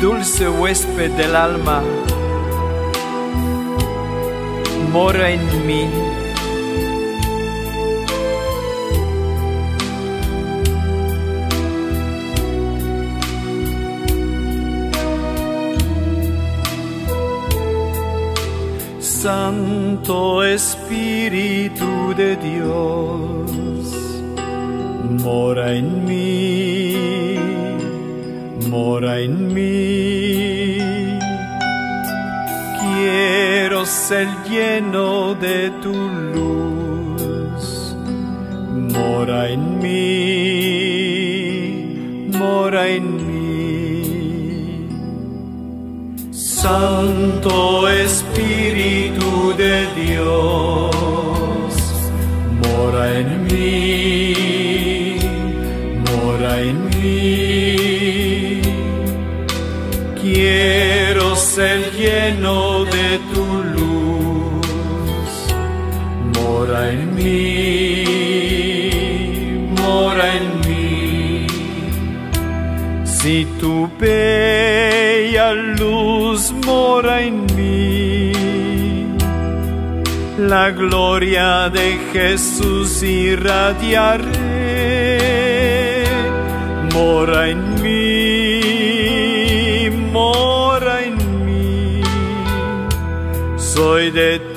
dulce huésped del alma, mora en mí. Santo Espíritu de Dios, mora en mí, ser lleno de tu luz, mora en mí, mora en mí. Santo Espíritu de Dios, mora en mí, mora en mí. Quiero ser lleno de tu luz, mora en mí, mora en mí. Si tu bella luz mora en mí, la gloria de Jesús irradiaré. Mora en mí, mora en mí, soy de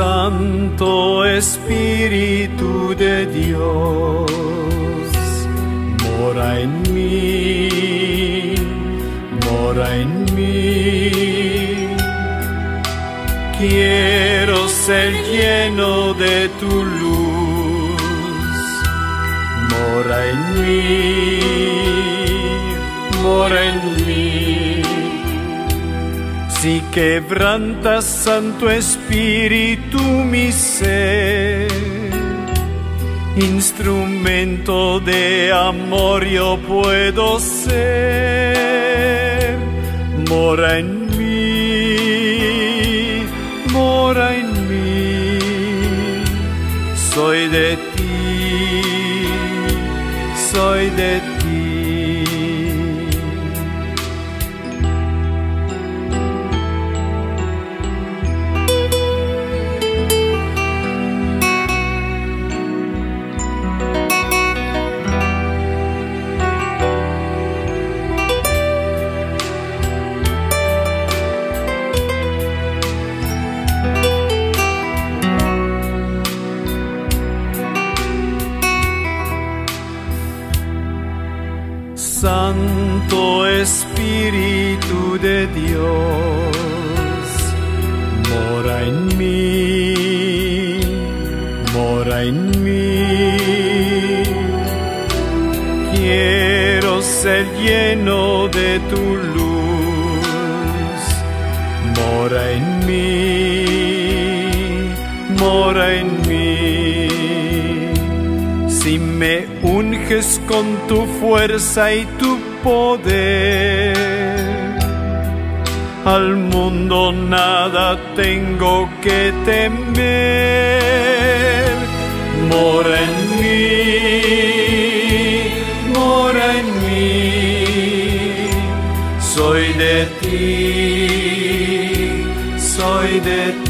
Santo Espíritu de Dios, mora en mí, mora en mí. Quiero ser lleno de tu luz, mora en mí, mora en mí. Si quebrantas, Santo Espíritu, mi ser, instrumento de amor yo puedo ser. Mora en mí, mora en mí, soy de ti, soy de ti. Santo Espíritu de Dios, mora en mí, mora en mí. Quiero ser lleno de tu luz, mora en mí, mora en mí. Me unges con tu fuerza y tu poder, al mundo nada tengo que temer. Mora en mí, mora en mí, soy de ti, soy de